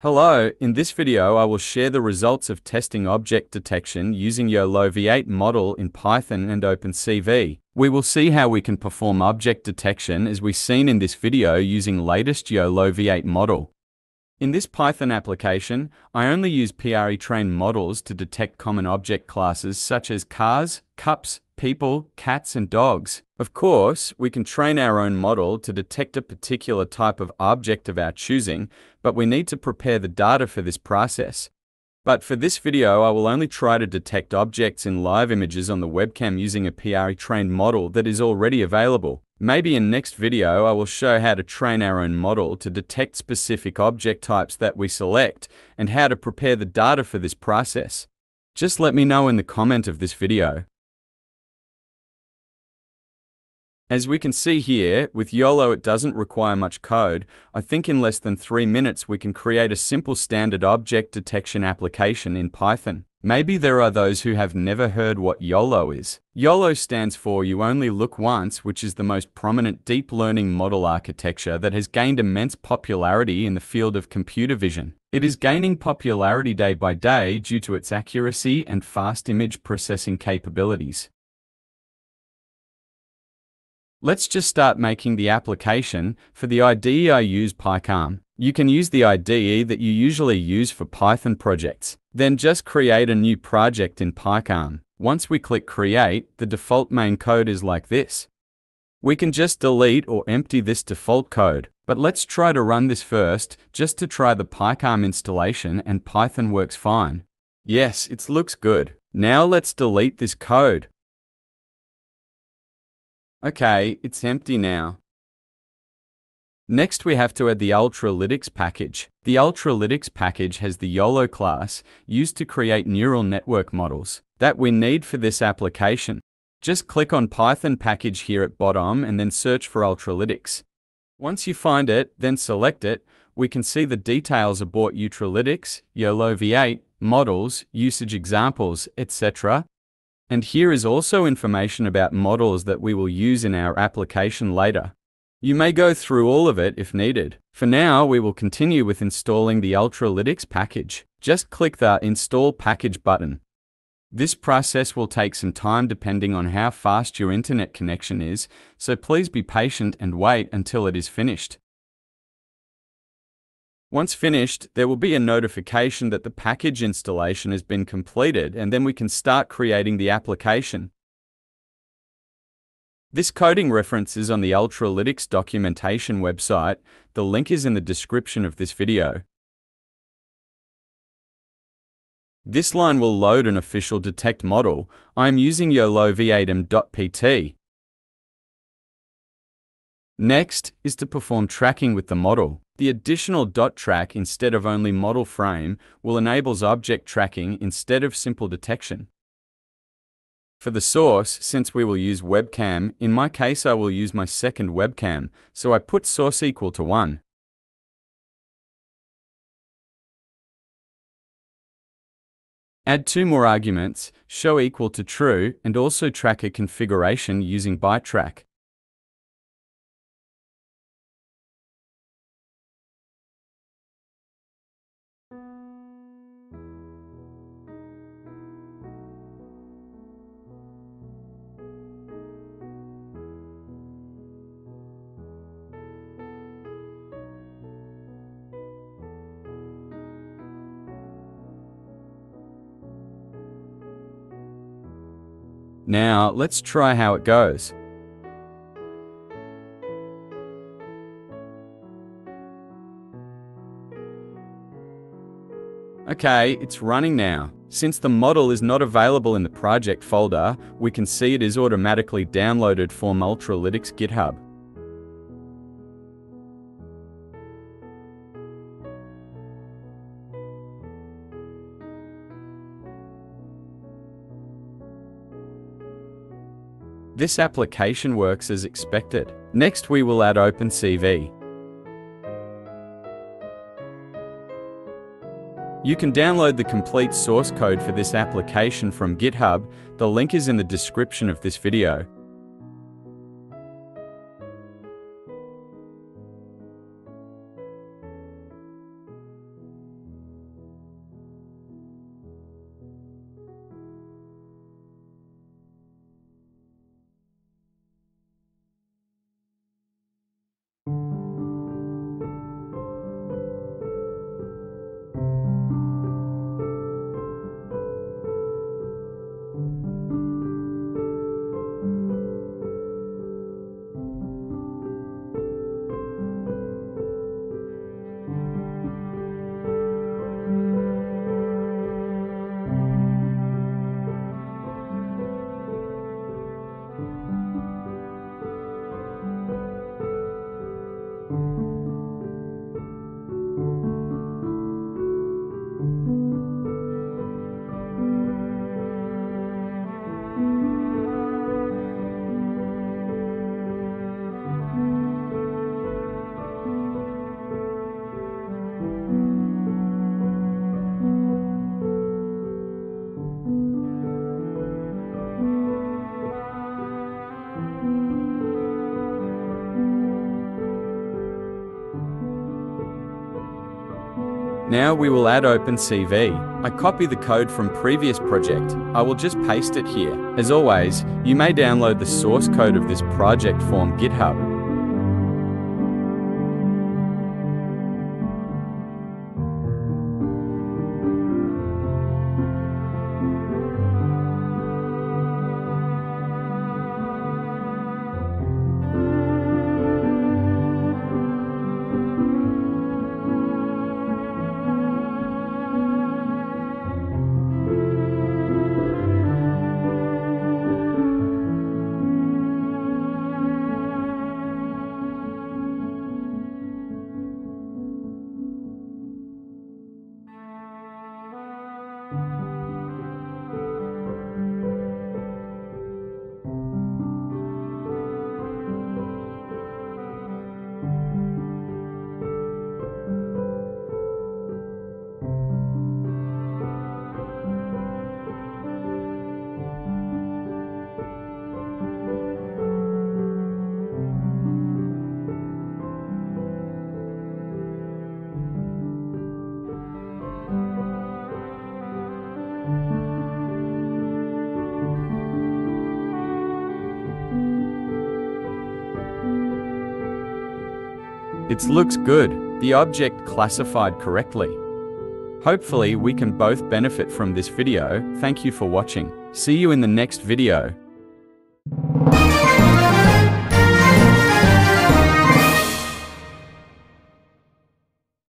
Hello, in this video I will share the results of testing object detection using YOLO V8 model in Python and OpenCV. We will see how we can perform object detection as we seen in this video using latest YOLO V8 model. In this Python application, I only use pre-trained models to detect common object classes such as cars, cups, people, cats, and dogs. Of course, we can train our own model to detect a particular type of object of our choosing, but we need to prepare the data for this process. But for this video, I will only try to detect objects in live images on the webcam using a pre-trained model that is already available. Maybe in next video I will show how to train our own model to detect specific object types that we select and how to prepare the data for this process. Just let me know in the comment of this video. As we can see here, with YOLO it doesn't require much code. I think in less than 3 minutes we can create a simple standard object detection application in Python. Maybe there are those who have never heard what YOLO is. YOLO stands for You Only Look Once, which is the most prominent deep learning model architecture that has gained immense popularity in the field of computer vision. It is gaining popularity day by day due to its accuracy and fast image processing capabilities. Let's just start making the application. For the IDE I use PyCharm. You can use the IDE that you usually use for Python projects. Then just create a new project in PyCharm. Once we click create, the default main code is like this. We can just delete or empty this default code. But let's try to run this first, just to try the PyCharm installation and Python works fine. Yes, it looks good. Now let's delete this code. Okay, it's empty now. Next we have to add the Ultralytics package. The Ultralytics package has the YOLO class used to create neural network models that we need for this application. Just click on Python package here at bottom and then search for Ultralytics. Once you find it, then select it, we can see the details about Ultralytics, YOLO V8, models, usage examples, etc. And here is also information about models that we will use in our application later. You may go through all of it if needed. For now, we will continue with installing the Ultralytics package. Just click the Install Package button. This process will take some time depending on how fast your internet connection is, so please be patient and wait until it is finished. Once finished, there will be a notification that the package installation has been completed and then we can start creating the application. This coding reference is on the Ultralytics documentation website. The link is in the description of this video. This line will load an official detect model. I am using YOLO v8m.pt. Next is to perform tracking with the model. The additional dot track instead of only model frame will enables object tracking instead of simple detection. For the source, since we will use webcam, in my case I will use my second webcam, so I put source equal to 1. Add two more arguments, show equal to true, and also tracker configuration using bytetrack. Now, let's try how it goes. Okay, it's running now. Since the model is not available in the project folder, we can see it is automatically downloaded from Ultralytics GitHub. This application works as expected. Next we will add OpenCV. You can download the complete source code for this application from GitHub, the link is in the description of this video. Now we will add OpenCV. I copy the code from previous project. I will just paste it here. As always, you may download the source code of this project from GitHub. It looks good, the object classified correctly. Hopefully we can both benefit from this video, thank you for watching. See you in the next video.